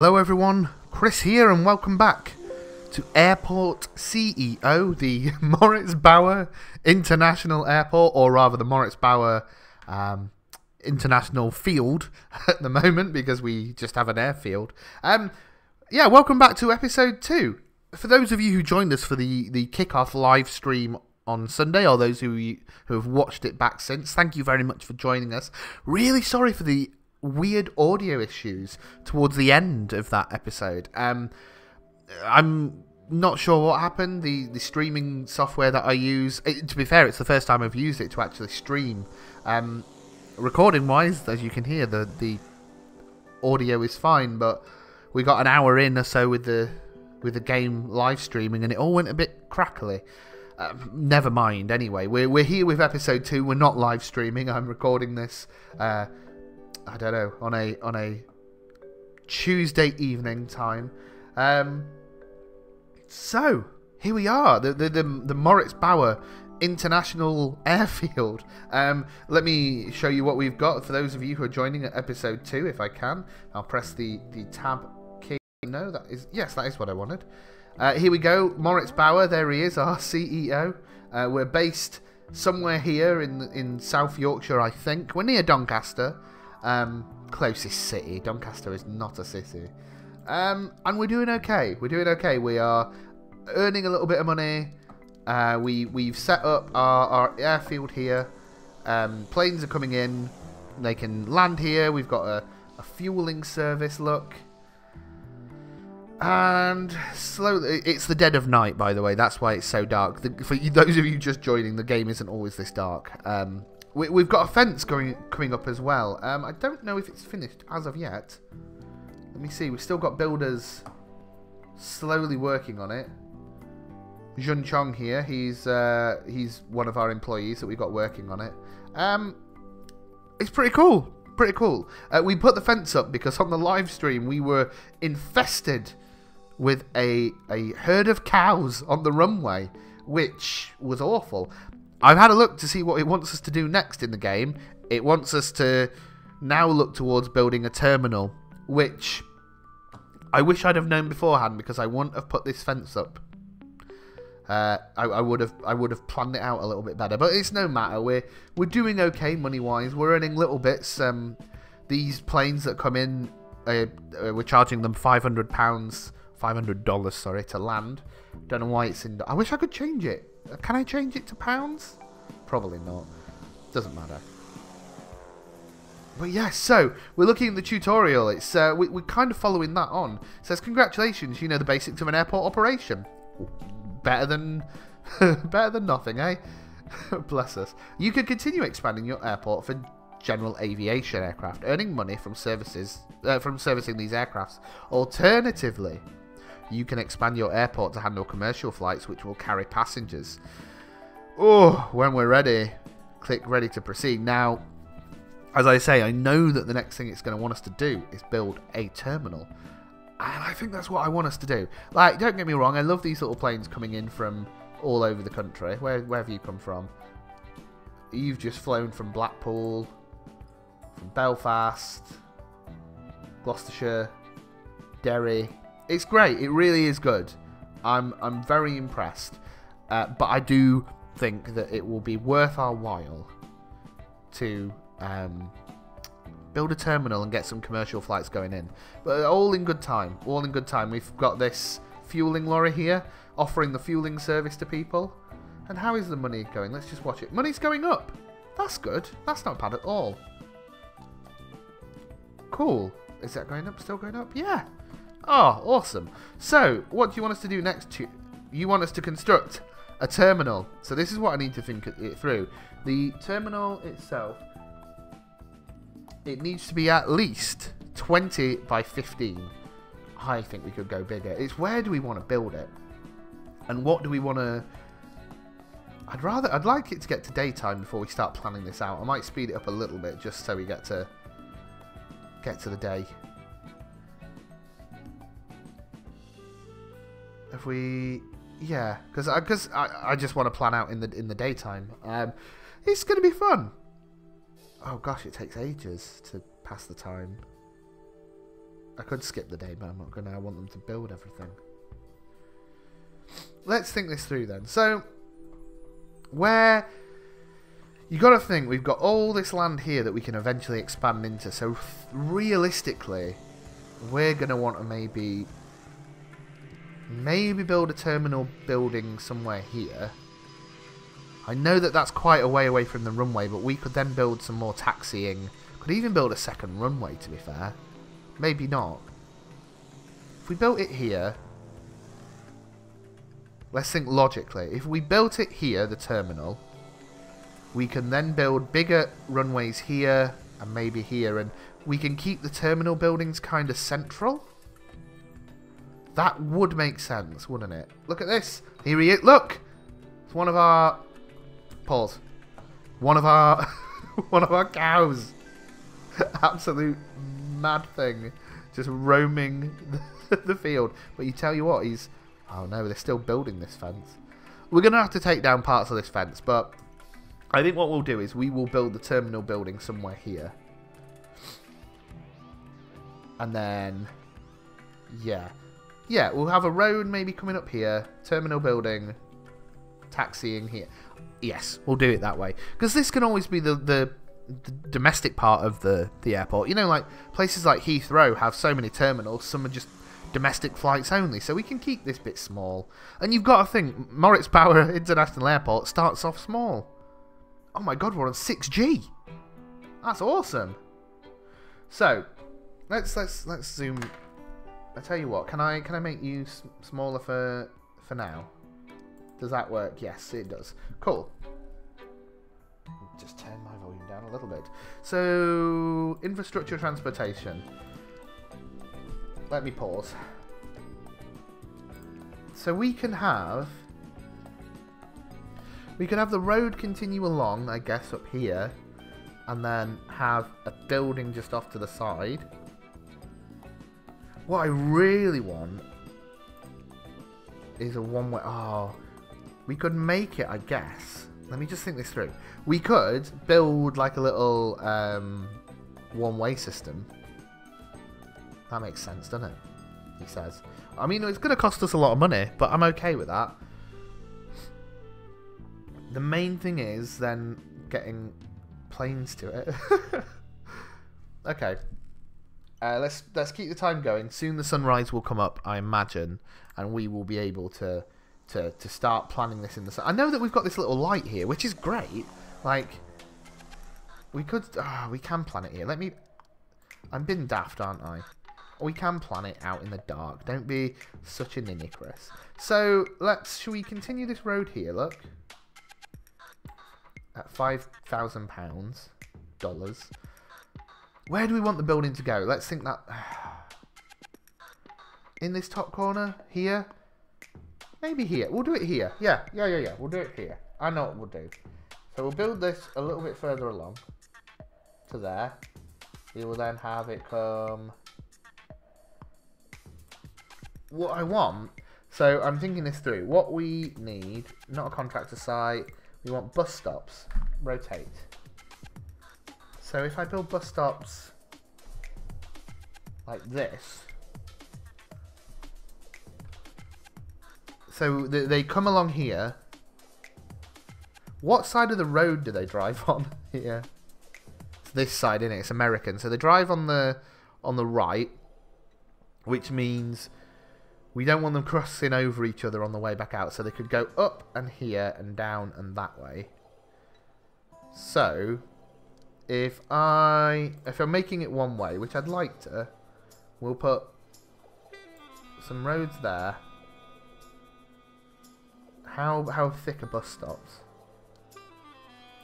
Hello everyone, Chris here and welcome back to Airport CEO, the Moritz Bauer International Airport, or rather the Moritz Bauer um, International Field at the moment because we just have an airfield. Um, yeah, welcome back to episode two. For those of you who joined us for the, the kickoff live stream on Sunday, or those who who have watched it back since, thank you very much for joining us. Really sorry for the weird audio issues towards the end of that episode. Um, I'm not sure what happened. The the streaming software that I use, it, to be fair, it's the first time I've used it to actually stream. Um, recording wise, as you can hear, the the audio is fine, but we got an hour in or so with the with the game live streaming, and it all went a bit crackly. Uh, never mind. Anyway, we're we're here with episode two. We're not live streaming. I'm recording this. Uh, I don't know on a on a Tuesday evening time. Um, so here we are, the the the, the Moritz Bauer International Airfield. Um, let me show you what we've got for those of you who are joining at episode two. If I can, I'll press the the tab key. No, that is yes, that is what I wanted. Uh, here we go, Moritz Bauer. There he is, our CEO. Uh, we're based somewhere here in in South Yorkshire, I think. We're near Doncaster. Um, closest city. Doncaster is not a city. Um, and we're doing okay. We're doing okay. We are earning a little bit of money. Uh, we we've set up our, our airfield here. Um, planes are coming in. They can land here. We've got a, a fueling service. Look. And slowly, it's the dead of night, by the way. That's why it's so dark. The, for those of you just joining, the game isn't always this dark. Um, we, have got a fence going coming up as well. Um, I don't know if it's finished as of yet. Let me see. We've still got builders slowly working on it. Jun Chong here. He's uh, he's one of our employees that we've got working on it. Um, it's pretty cool. Pretty cool. Uh, we put the fence up because on the live stream we were infested with a a herd of cows on the runway, which was awful. I've had a look to see what it wants us to do next in the game. It wants us to now look towards building a terminal, which I wish I'd have known beforehand because I wouldn't have put this fence up. Uh, I, I, would have I would have planned it out a little bit better, but it's no matter. We're we're doing okay money wise. We're earning little bits. Um, these planes that come in, uh, uh, we're charging them five hundred pounds, five hundred dollars, sorry, to land. Don't know why it's in. I wish I could change it. Can I change it to pounds? Probably not. Doesn't matter. But yeah, so we're looking at the tutorial. It's uh, we, we're kind of following that on. It says congratulations, you know the basics of an airport operation. Better than better than nothing, eh? Bless us. You can continue expanding your airport for general aviation aircraft, earning money from services uh, from servicing these aircrafts. Alternatively, you can expand your airport to handle commercial flights which will carry passengers. Oh, when we're ready, click ready to proceed. Now, as I say, I know that the next thing it's going to want us to do is build a terminal. And I think that's what I want us to do. Like, don't get me wrong, I love these little planes coming in from all over the country. Where, where have you come from? You've just flown from Blackpool, from Belfast, Gloucestershire, Derry, it's great. It really is good. I'm I'm very impressed. Uh, but I do think that it will be worth our while to um, build a terminal and get some commercial flights going in. But all in good time. All in good time. We've got this fueling lorry here offering the fueling service to people. And how is the money going? Let's just watch it. Money's going up. That's good. That's not bad at all. Cool. Is that going up? Still going up? Yeah. Oh, awesome. So, what do you want us to do next? You want us to construct a terminal. So this is what I need to think it through. The terminal itself, it needs to be at least 20 by 15. I think we could go bigger. It's where do we want to build it? And what do we want to... I'd rather, I'd like it to get to daytime before we start planning this out. I might speed it up a little bit just so we get to get to the day. If we, yeah, because I, cause I, I just want to plan out in the in the daytime. Um, it's gonna be fun. Oh gosh, it takes ages to pass the time. I could skip the day, but I'm not going to. I want them to build everything. Let's think this through then. So, where you got to think we've got all this land here that we can eventually expand into. So realistically, we're going to want to maybe maybe build a terminal building somewhere here. I know that that's quite a way away from the runway, but we could then build some more taxiing. Could even build a second runway, to be fair. Maybe not. If we built it here, let's think logically. If we built it here, the terminal, we can then build bigger runways here and maybe here, and we can keep the terminal buildings kind of central. That would make sense, wouldn't it? Look at this. Here he is. Look! It's one of our... Pause. One of our... one of our cows. Absolute mad thing. Just roaming the field. But you tell you what, he's... Oh no, they're still building this fence. We're going to have to take down parts of this fence, but... I think what we'll do is we will build the terminal building somewhere here. And then... Yeah. Yeah, we'll have a road maybe coming up here, terminal building, taxiing here. Yes, we'll do it that way. Because this can always be the, the, the, domestic part of the, the airport. You know, like places like Heathrow have so many terminals, some are just domestic flights only, so we can keep this bit small. And you've got to think, Moritz Bauer International Airport starts off small. Oh my god, we're on 6G! That's awesome! So, let's let's let's zoom I tell you what, can I can I make you smaller for for now? Does that work? Yes, it does. Cool. Just turn my volume down a little bit. So, infrastructure transportation. Let me pause. So we can have we can have the road continue along, I guess, up here, and then have a building just off to the side. What I really want is a one-way... Oh, we could make it, I guess. Let me just think this through. We could build like a little um, one-way system. That makes sense, doesn't it? He says. I mean, it's going to cost us a lot of money, but I'm okay with that. The main thing is then getting planes to it. okay, uh, let's let's keep the time going. Soon the sunrise will come up, I imagine, and we will be able to to to start planning this in the sun. I know that we've got this little light here, which is great. Like we could, oh, we can plan it here. Let me. I'm being daft, aren't I? We can plan it out in the dark. Don't be such a ninny, Chris. So let's. Should we continue this road here? Look, at five thousand pounds dollars. Where do we want the building to go? Let's think that... In this top corner? Here? Maybe here. We'll do it here. Yeah, yeah, yeah, yeah. We'll do it here. I know what we'll do. So we'll build this a little bit further along. To there. We will then have it come... What I want... So I'm thinking this through. What we need, not a contractor site, we want bus stops. Rotate. So if I build bus stops like this, so they come along here. What side of the road do they drive on here? It's this side, isn't it? It's American. So they drive on the on the right, which means we don't want them crossing over each other on the way back out. So they could go up and here and down and that way. So if I if I'm making it one way, which I'd like to, we'll put some roads there. How how thick are bus stops?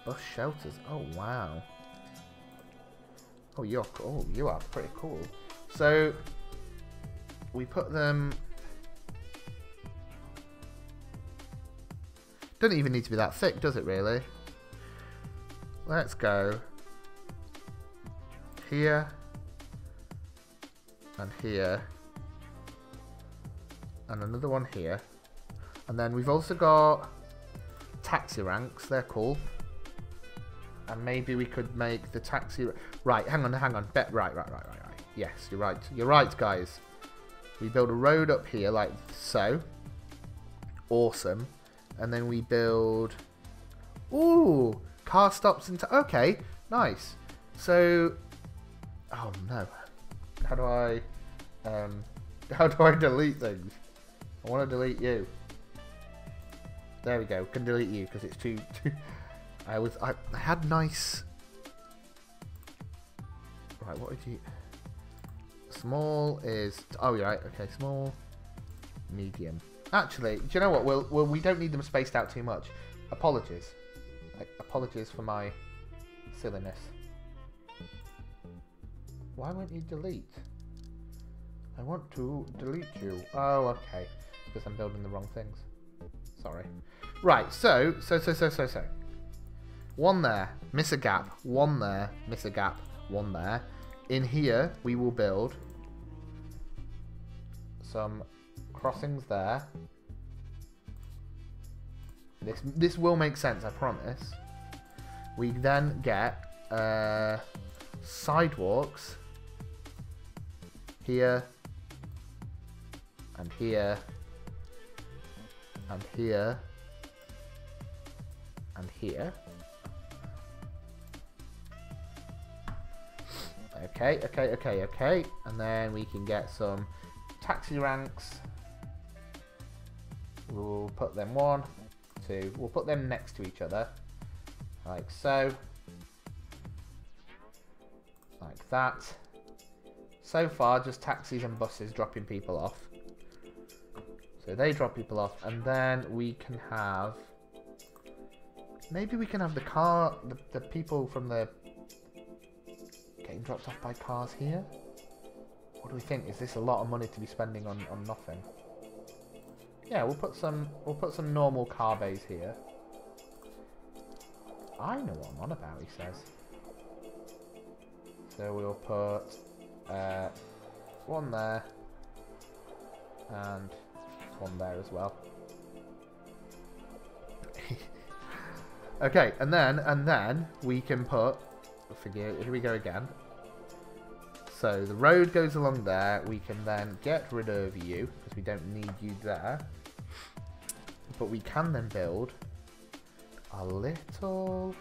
Bus shelters. Oh wow. Oh you're oh you are pretty cool. So we put them Doesn't even need to be that thick, does it really? Let's go here and here and another one here and then we've also got taxi ranks they're cool and maybe we could make the taxi right hang on hang on bet right right right right right Yes, you're right. You're right, guys. We build a road up here like so. Awesome. And then we build... Ooh! Car stops into... Okay, nice. So... Oh, no. How do I... Um, how do I delete things? I want to delete you. There we go. Can delete you because it's too, too... I was... I, I had nice... Right, what did you... Small is... Oh, right. Okay, small. Medium. Actually, do you know what? We'll, we'll, we don't need them spaced out too much. Apologies. Apologies for my silliness. Why won't you delete? I want to delete you. Oh, okay. Because I'm building the wrong things. Sorry. Right, so, so, so, so, so, so. One there, miss a gap. One there, miss a gap. One there. In here, we will build some crossings there. This this will make sense, I promise. We then get uh, sidewalks here and here and here and here. Okay, okay, okay, okay. And then we can get some taxi ranks. We'll put them one, two. We'll put them next to each other. Like so. Like that. So far, just taxis and buses dropping people off. So they drop people off, and then we can have... Maybe we can have the car, the, the people from the... Getting dropped off by cars here? What do we think? Is this a lot of money to be spending on, on nothing? Yeah, we'll put some we'll put some normal car bays here. I know what I'm on about, he says. So we'll put uh, one there and one there as well. okay, and then and then we can put here we go again. So the road goes along there. We can then get rid of you because we don't need you there. But we can then build a little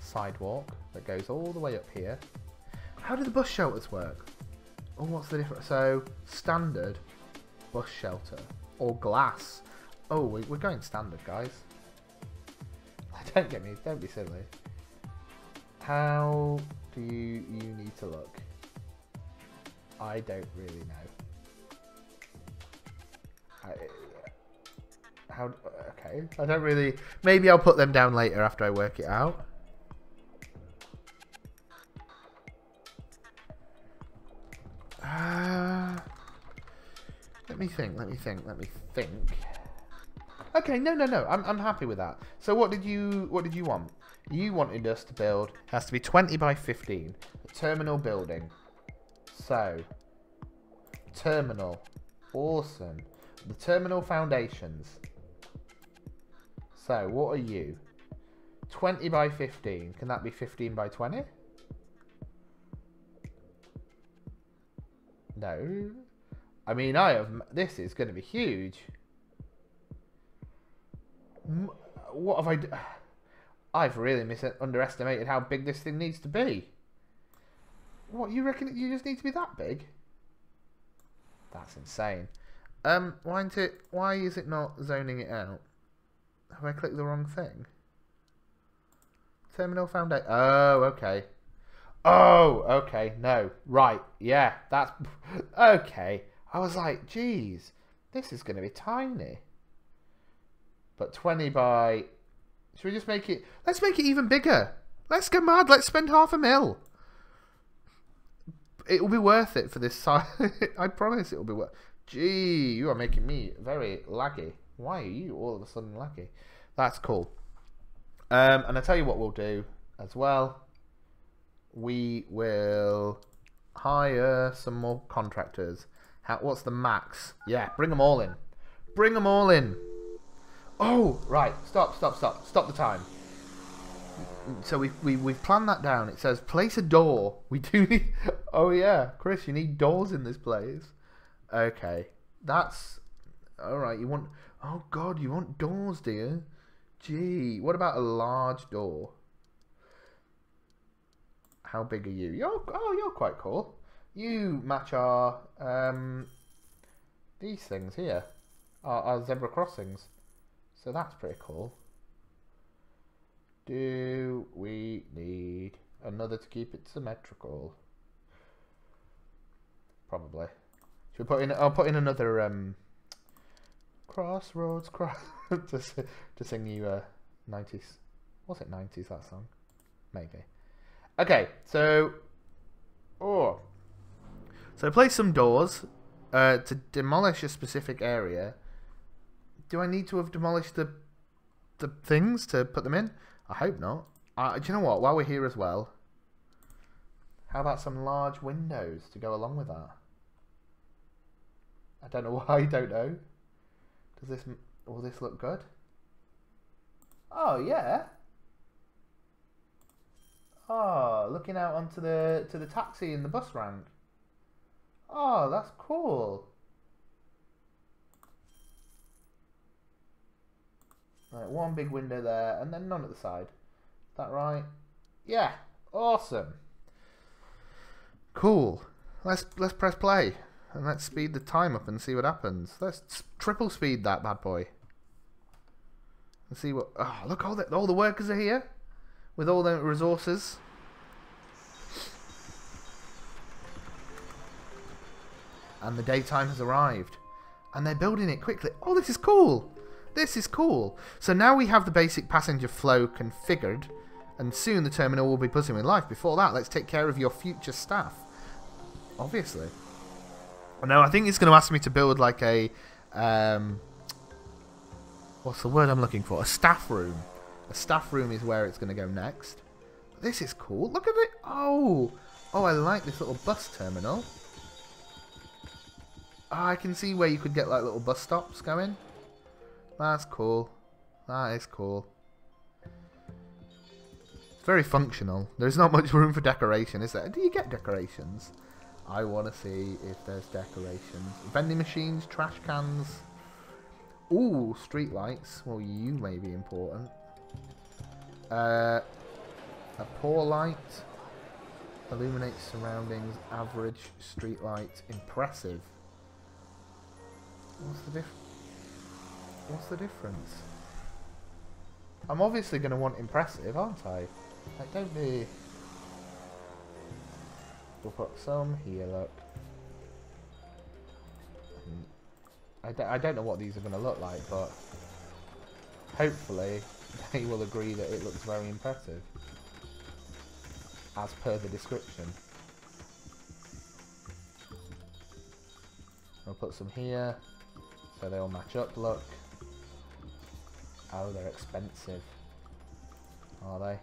sidewalk that goes all the way up here. How do the bus shelters work? Oh, what's the difference? So, standard bus shelter or glass. Oh, we're going standard, guys. Don't get me, don't be silly. How do you, you need to look? I don't really know. I, how? Okay, I don't really. Maybe I'll put them down later after I work it out. Me think. Let me think. Let me think. Okay, no, no, no. I'm I'm happy with that. So what did you what did you want? You wanted us to build. Has to be 20 by 15. A terminal building. So, terminal. Awesome. The terminal foundations. So, what are you? 20 by 15. Can that be 15 by 20? No. I mean, I have. This is going to be huge. What have I? I've really mis underestimated how big this thing needs to be. What you reckon? You just need to be that big? That's insane. Um, why isn't it? Why is it not zoning it out? Have I clicked the wrong thing? Terminal foundation. Oh, okay. Oh, okay. No, right. Yeah, that's okay. I was like, geez, this is going to be tiny. But 20 by. Should we just make it? Let's make it even bigger. Let's go mad. Let's spend half a mil it will be worth it for this side. I promise it will be worth. Gee, you are making me very laggy. Why are you all of a sudden laggy? That's cool. Um, and I tell you what we'll do as well. We will hire some more contractors. How, what's the max? Yeah, bring them all in. Bring them all in. Oh, right. Stop, stop, stop. Stop the time so we we we've planned that down. It says place a door. We do need. oh yeah, Chris, you need doors in this place. Okay, that's all right. You want? Oh God, you want doors, do you? Gee, what about a large door? How big are you? You're oh, you're quite cool. You match our um these things here, our, our zebra crossings. So that's pretty cool. Do we need another to keep it symmetrical? Probably. Should we put in? I'll put in another um. Crossroads, cross to to sing you uh nineties. Was it nineties that song? Maybe. Okay, so oh, so place some doors uh, to demolish a specific area. Do I need to have demolished the the things to put them in? I hope not. Uh, do you know what? While we're here as well, how about some large windows to go along with that? I don't know why. I don't know. Does this will this look good? Oh yeah. Oh, looking out onto the to the taxi and the bus rank. Oh, that's cool. Right, one big window there, and then none at the side. Is that right? Yeah, awesome. Cool. Let's let's press play and let's speed the time up and see what happens. Let's triple speed that bad boy. And see what. Oh, look, all the all the workers are here with all the resources. And the daytime has arrived. And they're building it quickly. Oh, this is cool. This is cool. So now we have the basic passenger flow configured. And soon the terminal will be buzzing with life. Before that, let's take care of your future staff. Obviously. Now, I think it's going to ask me to build like a... Um, what's the word I'm looking for? A staff room. A staff room is where it's going to go next. This is cool. Look at it. Oh. Oh, I like this little bus terminal. Oh, I can see where you could get like little bus stops going. That's cool. That is cool. It's very functional. There's not much room for decoration, is there? Do you get decorations? I want to see if there's decorations. Vending machines, trash cans. Ooh, street lights. Well, you may be important. Uh, a poor light. Illuminates surroundings. Average street light. Impressive. What's the diff? What's the difference? I'm obviously going to want impressive, aren't I? Like, don't be... We'll put some here, look. I d I don't know what these are going to look like, but hopefully they will agree that it looks very impressive. As per the description. I'll put some here. So they all match up, look. Oh, they're expensive. Are they?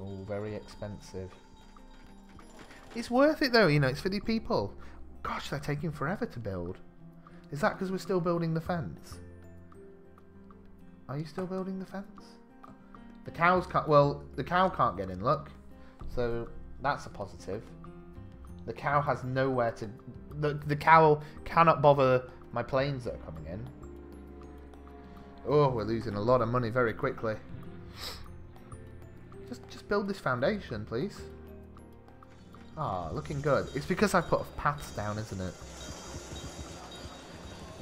Oh, very expensive. It's worth it though, you know, it's for the people. Gosh, they're taking forever to build. Is that because we're still building the fence? Are you still building the fence? The cows can't, well, the cow can't get in, look. So, that's a positive. The cow has nowhere to, the, the cow cannot bother my planes that are coming in. Oh, we're losing a lot of money very quickly. Just, just build this foundation, please. Ah, looking good. It's because I put paths down, isn't it?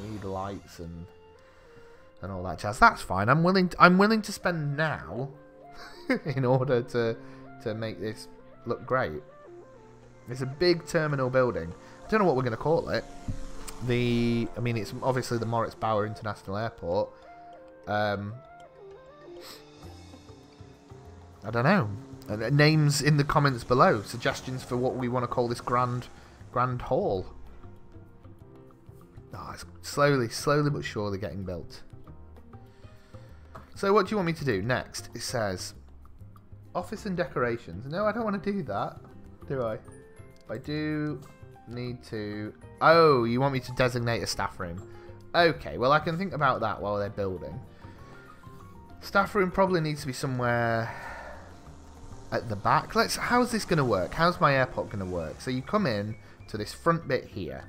We need lights and and all that jazz. That's fine. I'm willing. To, I'm willing to spend now in order to to make this look great. It's a big terminal building. I don't know what we're going to call it the I mean it's obviously the Moritz Bauer International Airport. Um, I don't know. Uh, names in the comments below. Suggestions for what we want to call this grand grand hall. Oh, it's slowly, slowly but surely getting built. So what do you want me to do next? It says office and decorations. No, I don't want to do that. Do I? If I do need to... Oh, you want me to designate a staff room. Okay, well I can think about that while they're building. Staff room probably needs to be somewhere... at the back. Let's. How's this going to work? How's my airport going to work? So you come in to this front bit here.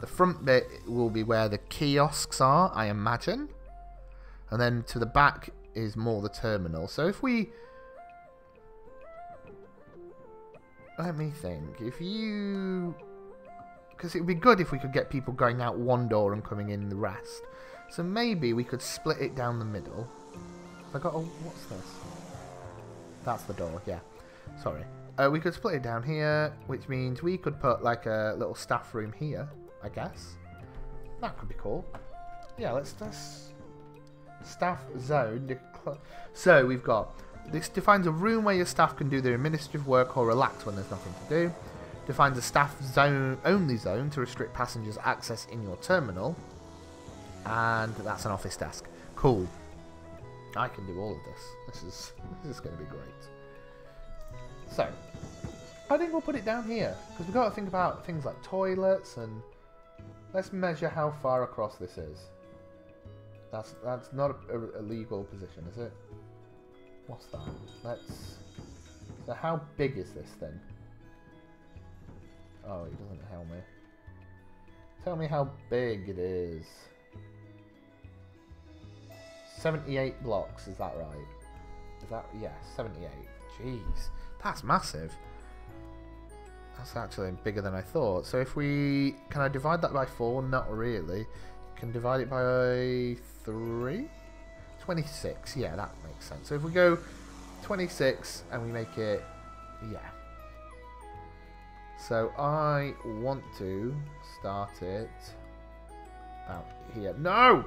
The front bit will be where the kiosks are, I imagine. And then to the back is more the terminal. So if we... Let me think. If you... Because it would be good if we could get people going out one door and coming in the rest. So maybe we could split it down the middle. I got a... What's this? That's the door, yeah. Sorry. Uh, we could split it down here, which means we could put like a little staff room here, I guess. That could be cool. Yeah, let's... let's staff zone. So we've got this defines a room where your staff can do their administrative work or relax when there's nothing to do. Defines a staff zone only zone to restrict passengers' access in your terminal. And that's an office desk. Cool. I can do all of this. This is this is going to be great. So, I think we'll put it down here because we've got to think about things like toilets and let's measure how far across this is. That's that's not a, a, legal position, is it? What's that? Let's. So how big is this then? Oh, it doesn't tell me. Tell me how big it is. 78 blocks, is that right? Is that, yeah, 78. Jeez, that's massive. That's actually bigger than I thought. So if we, can I divide that by 4? Not really. Can divide it by 3? 26, yeah, that makes sense. So if we go 26 and we make it, yeah. So I want to start it out here. No!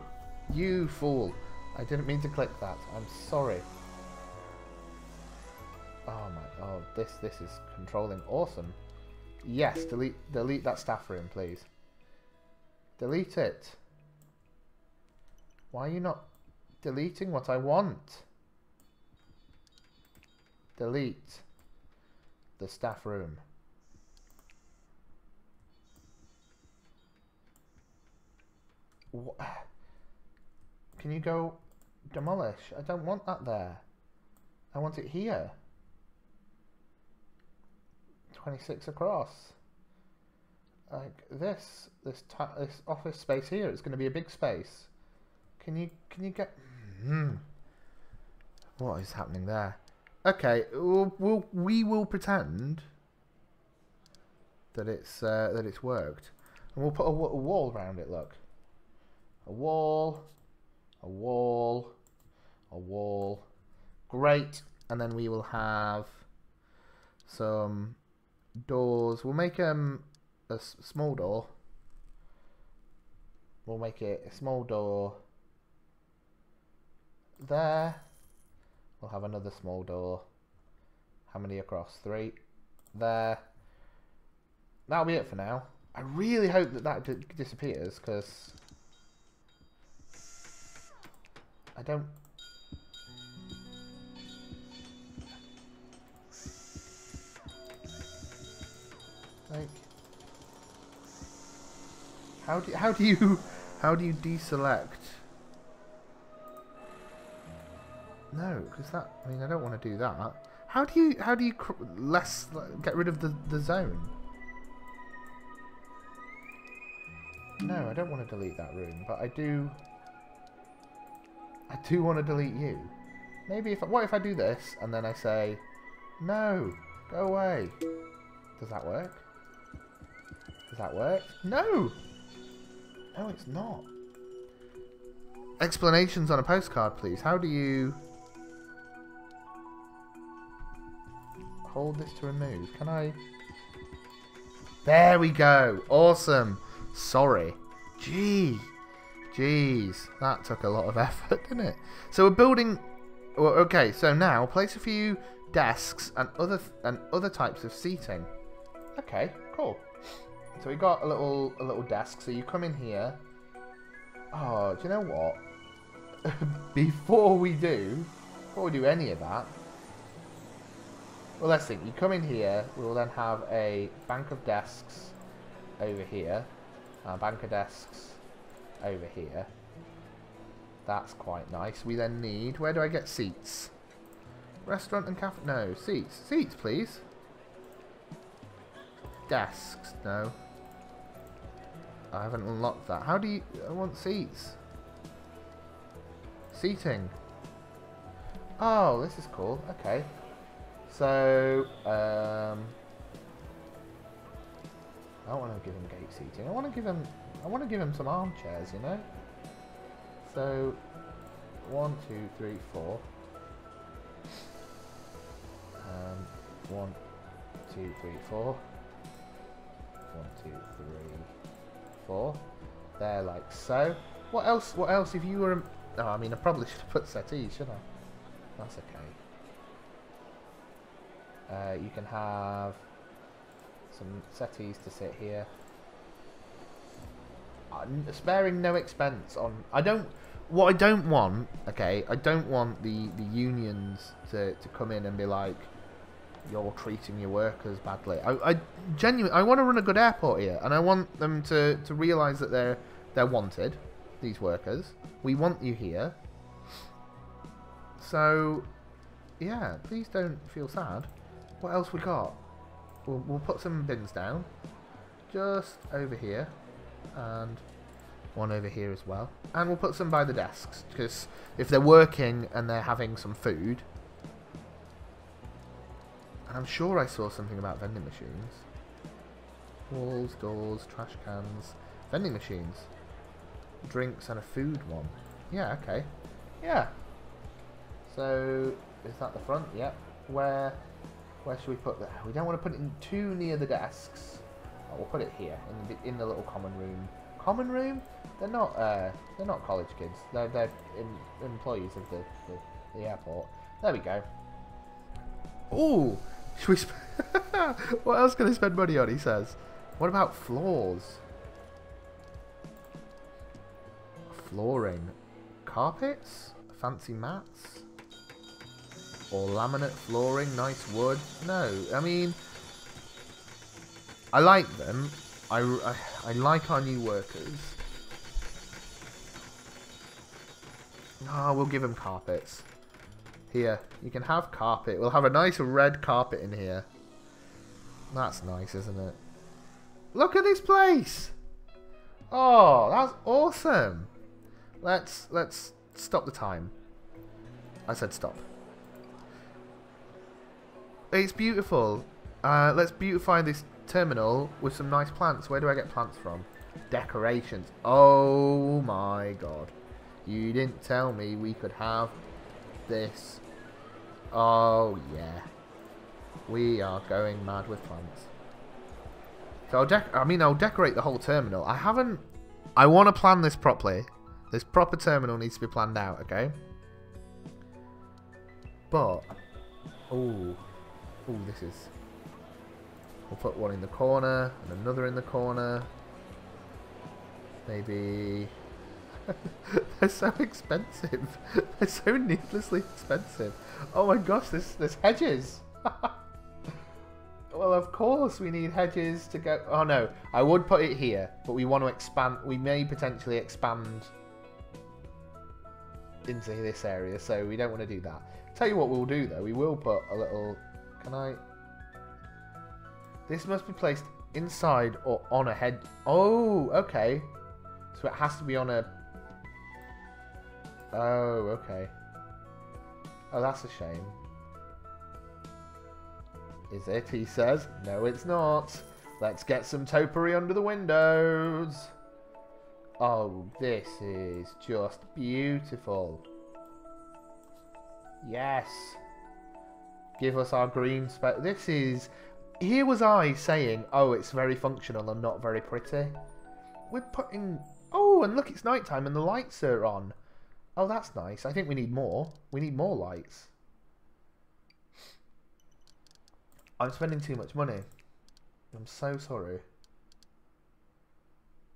You fool! I didn't mean to click that. I'm sorry. Oh my, oh, this, this is controlling awesome. Yes, delete, delete that staff room, please. Delete it. Why are you not deleting what I want? Delete the staff room. Can you go demolish? I don't want that there. I want it here. 26 across. Like this, this, this office space here is going to be a big space. Can you can you get? Mm. What is happening there? Okay, we'll, we'll we will pretend that it's uh, that it's worked, and we'll put a wall around it. Look, a wall, a wall, a wall. Great, and then we will have some doors. We'll make um a small door. We'll make it a small door there. We'll have another small door. How many across? Three. There. That'll be it for now. I really hope that that disappears, because... I don't... Like... How do, how do you... How do you deselect... No, because that. I mean, I don't want to do that. How do you? How do you less get rid of the the zone? No, I don't want to delete that room, but I do. I do want to delete you. Maybe if what if I do this and then I say, no, go away. Does that work? Does that work? No. No, it's not. Explanations on a postcard, please. How do you? hold this to remove. Can I? There we go. Awesome. Sorry. Gee. Jeez. That took a lot of effort, didn't it? So we're building... Well, okay, so now place a few desks and other and other types of seating. Okay, cool. So we got a little a little desk. So you come in here. Oh, do you know what? before we do, before we do any of that, well, let's think. You come in here, we will then have a bank of desks over here, a bank of desks over here. That's quite nice. We then need, where do I get seats? Restaurant and cafe. No, seats. Seats, please. Desks. No. I haven't unlocked that. How do you... I want seats. Seating. Oh, this is cool. Okay. So, um... I don't want to give him gate seating. I want to give him... I want to give him some armchairs, you know? So, one, two, three, four. Um, one, two, three, four. One, two, three, four. There, like so. What else? What else? If you were, a- oh, I mean, I probably should have put settees, shouldn't I? That's okay. Uh, you can have some settees to sit here. Sparing no expense on. I don't. What I don't want, okay, I don't want the the unions to to come in and be like, you're treating your workers badly. I, I genuinely, I want to run a good airport here, and I want them to to realise that they're they're wanted. These workers, we want you here. So, yeah, please don't feel sad. What else we got? We'll, we'll put some bins down, just over here, and one over here as well. And we'll put some by the desks, because if they're working and they're having some food, I'm sure I saw something about vending machines. Walls, doors, trash cans, vending machines, drinks and a food one. Yeah, okay. Yeah. So, is that the front? Yep. Where, where should we put that? We don't want to put it in too near the desks. We'll put it here in the, in the little common room. Common room? They're not. Uh, they're not college kids. They're they're em- employees of the, the the airport. There we go. Ooh, should we? What else can I spend money on? He says. What about floors? Flooring, carpets, fancy mats, or laminate flooring, nice wood. No, I mean, I like them. I, I, I like our new workers. Ah, we'll give them carpets. Here, you can have carpet. We'll have a nice red carpet in here. That's nice, isn't it? Look at this place! Oh, that's awesome! Let's let's stop the time. I said stop. It's beautiful. Uh, let's beautify this terminal with some nice plants. Where do I get plants from? Decorations. Oh my god. You didn't tell me we could have this. Oh yeah. We are going mad with plants. So I'll dec- I mean, I'll decorate the whole terminal. I haven't. I want to plan this properly. This proper terminal needs to be planned out, okay? But, oh, oh, this is. We'll put one in the corner and another in the corner. Maybe. They're so expensive. They're so needlessly expensive. Oh my gosh, there's there's hedges. Well, of course we need hedges to go. Oh no, I would put it here, but we want to expand. We may potentially expand into this area, so we don't want to do that. Tell you what we'll do though. We will put a little. Can I? This must be placed inside or on a head. Oh, okay. So it has to be on a. Oh, okay. Oh, that's a shame. Is it? He says. No, it's not. Let's get some topiary under the windows. Oh, this is just beautiful. Yes. Give us our green space. This is. Here was I saying, oh, it's very functional and not very pretty. We're putting. Oh, and look, it's nighttime and the lights are on. Oh, that's nice. I think we need more. We need more lights. I'm spending too much money. I'm so sorry.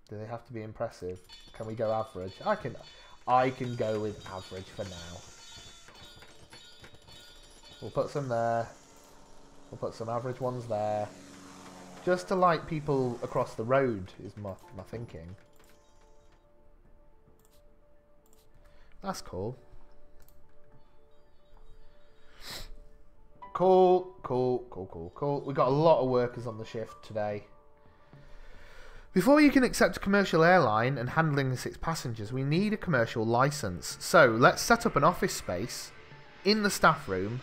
Do they have to be impressive? Can we go average? I can I can go with average for now. We'll put some there. We'll put some average ones there. Just to light people across the road is my, my thinking. That's cool. Cool, cool, cool, cool, cool. We've got a lot of workers on the shift today. Before you can accept a commercial airline and handling the six passengers, we need a commercial license. So let's set up an office space in the staff room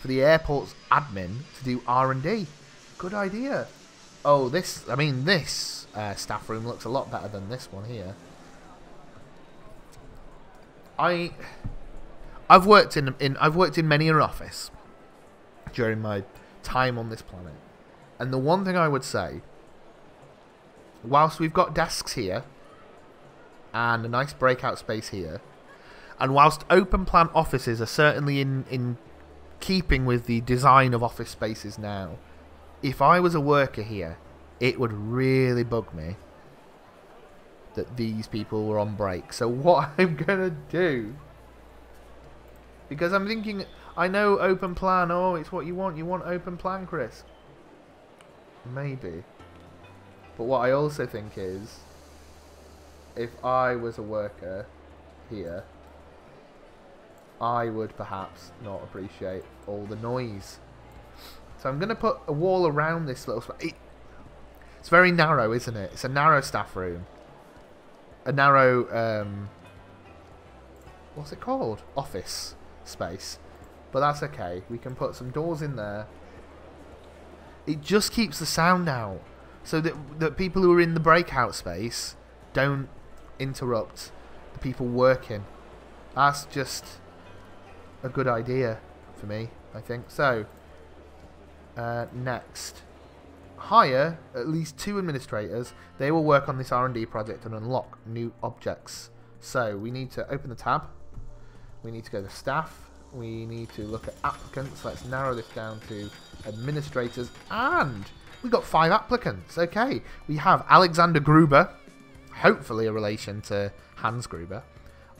for the airport's admin to do R&D. Good idea. Oh, this, I mean, this uh, staff room looks a lot better than this one here. I, I've worked in, in I've worked in many an office during my time on this planet, and the one thing I would say, whilst we've got desks here and a nice breakout space here, and whilst open plan offices are certainly in in keeping with the design of office spaces now, if I was a worker here, it would really bug me that these people were on break. So what I'm gonna do, because I'm thinking, I know open plan. Oh, it's what you want. You want open plan, Chris. Maybe. But what I also think is, if I was a worker here, I would perhaps not appreciate all the noise. So I'm going to put a wall around this little space. It's very narrow, isn't it? It's a narrow staff room a narrow um, what's it called? Office space. But that's okay. We can put some doors in there. It just keeps the sound out. So that that people who are in the breakout space don't interrupt the people working. That's just a good idea for me, I think. So, uh, next hire at least two administrators. They will work on this R&D project and unlock new objects. So we need to open the tab. We need to go to staff. We need to look at applicants. Let's narrow this down to administrators. And we got five applicants. Okay. We have Alexander Gruber, hopefully a relation to Hans Gruber.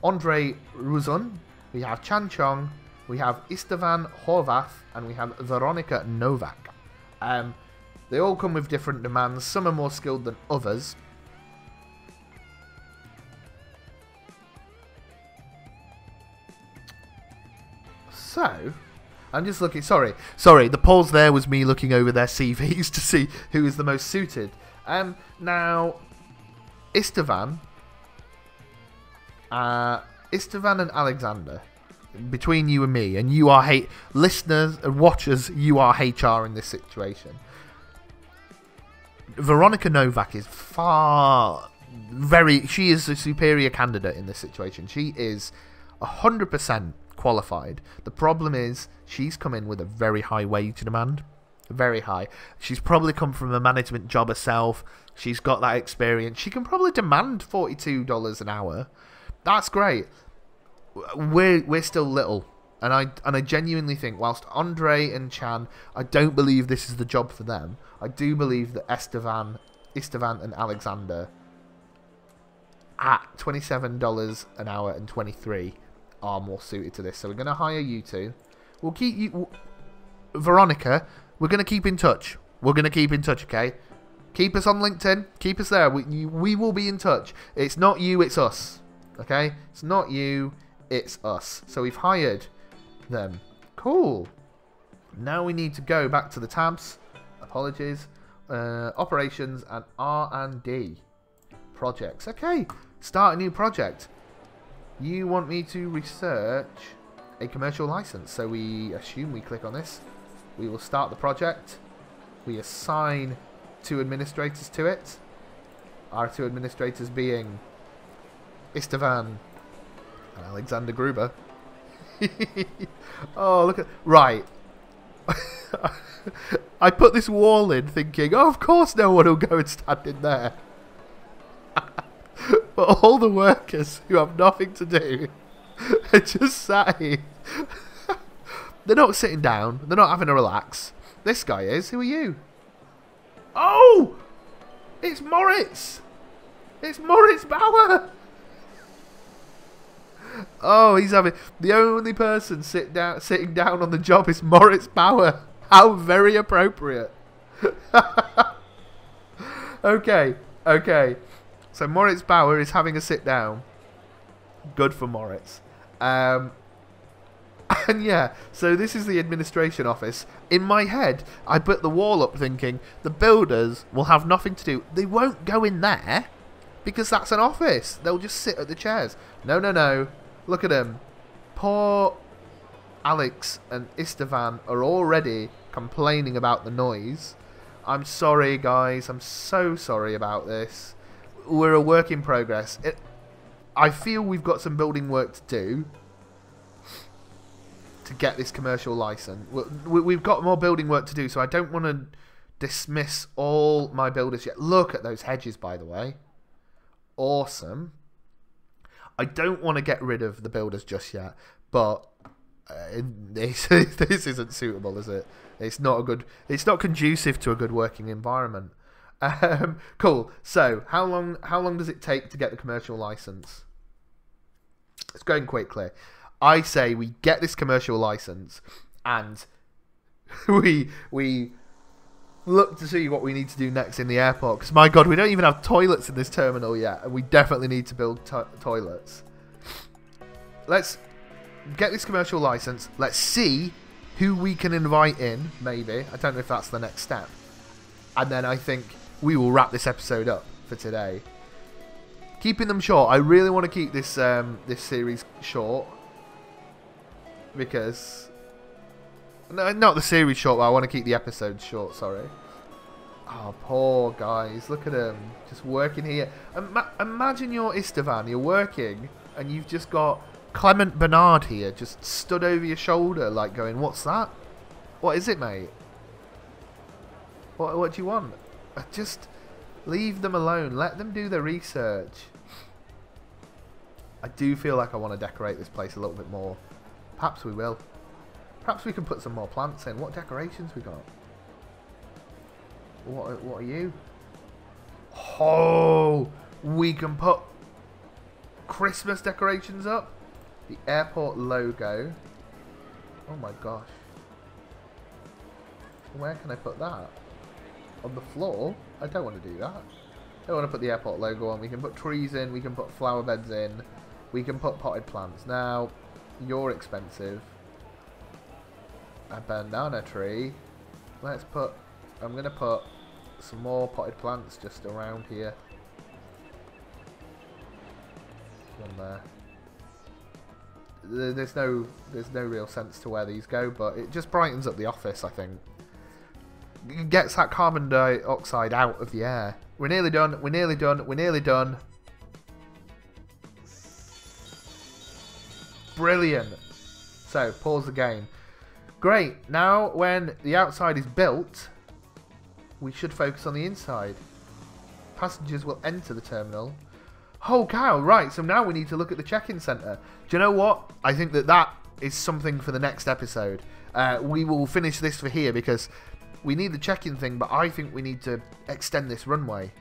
Andre Ruzun. We have Chan Chong. We have Istvan Horvath. And we have Veronica Novak. Um, they all come with different demands. Some are more skilled than others. So, I'm just looking. Sorry, sorry. The pause there was me looking over their CVs to see who is the most suited. Um, now, Istvan, uh, Istvan and Alexander, between you and me, and you are hate listeners and watchers, you are HR in this situation. Veronica Novak is far very she is a superior candidate in this situation. She is 100% qualified. The problem is she's come in with a very high wage demand. Very high. She's probably come from a management job herself. She's got that experience. She can probably demand $42 an hour. That's great. We're we're still little. And I and I genuinely think whilst Andre and Chan, I don't believe this is the job for them. I do believe that Estevan, Estevan and Alexander at $27 an hour and 23 are more suited to this. So we're going to hire you two. We'll keep you... Veronica, we're going to keep in touch. We're going to keep in touch, okay? Keep us on LinkedIn. Keep us there. We, we will be in touch. It's not you, it's us. Okay? It's not you, it's us. So we've hired them. Cool. Now we need to go back to the tabs apologies. Uh, operations and R&D projects. Okay, start a new project. You want me to research a commercial license. So we assume we click on this. We will start the project. We assign two administrators to it. Our two administrators being Istvan and Alexander Gruber. oh, look at... Right. I put this wall in thinking, oh, of course no one will go and stand in there. but all the workers who have nothing to do are just sat here. They're not sitting down. They're not having a relax. This guy is. Who are you? Oh! It's Moritz! It's Moritz Bauer! Oh, he's having... The only person sit down, sitting down on the job is Moritz Bauer. How very appropriate. okay, okay. So Moritz Bauer is having a sit down. Good for Moritz. Um, And yeah, so this is the administration office. In my head, I put the wall up thinking the builders will have nothing to do. They won't go in there because that's an office. They'll just sit at the chairs. No, no, no. Look at him. Poor Alex and Istvan are already complaining about the noise. I'm sorry, guys. I'm so sorry about this. We're a work in progress. It, I feel we've got some building work to do to get this commercial license. We've got more building work to do, so I don't want to dismiss all my builders yet. Look at those hedges, by the way. Awesome. I don't want to get rid of the builders just yet, but uh, this, this isn't suitable, is it? It's not a good. It's not conducive to a good working environment. Um, cool. So, how long? How long does it take to get the commercial license? It's going quickly. I say we get this commercial license and we we look to see what we need to do next in the airport. Because my God, we don't even have toilets in this terminal yet, and we definitely need to build to toilets. Let's get this commercial license. Let's see who we can invite in. Maybe I don't know if that's the next step. And then I think we will wrap this episode up for today. Keeping them short. I really want to keep this um, this series short because no, not the series short. But I want to keep the episodes short. Sorry. Oh, poor guys. Look at them. Just working here. Ima imagine you're Istvan. You're working and you've just got Clement Bernard here just stood over your shoulder like going, what's that? What is it, mate? What, what do you want? Uh, just leave them alone. Let them do their research. I do feel like I want to decorate this place a little bit more. Perhaps we will. Perhaps we can put some more plants in. What decorations we got? What, what are you? Oh, we can put Christmas decorations up. The airport logo. Oh my gosh. Where can I put that? On the floor? I don't want to do that. I don't want to put the airport logo on. We can put trees in. We can put flower beds in. We can put potted plants. Now, you're expensive. A banana tree. Let's put... I'm going to put some more potted plants just around here. One there. There's no, there's no real sense to where these go, but it just brightens up the office, I think. It gets that carbon dioxide out of the air. We're nearly done, we're nearly done, we're nearly done. Brilliant. So, pause the game. Great. Now, when the outside is built, we should focus on the inside. Passengers will enter the terminal. Oh, cow. Right, so now we need to look at the check-in centre. Do you know what? I think that that is something for the next episode. Uh, we will finish this for here because we need the check-in thing, but I think we need to extend this runway.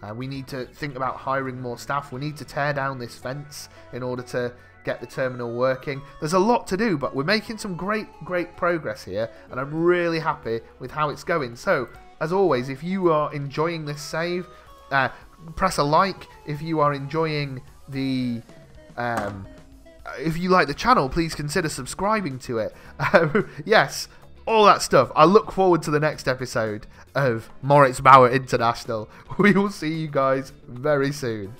Uh, we need to think about hiring more staff. We need to tear down this fence in order to get the terminal working. There's a lot to do, but we're making some great, great progress here, and I'm really happy with how it's going. So, as always, if you are enjoying this save, uh, press a like. If you are enjoying the... Um, if you like the channel, please consider subscribing to it. yes, all that stuff. I look forward to the next episode of Moritz Bauer International. We will see you guys very soon.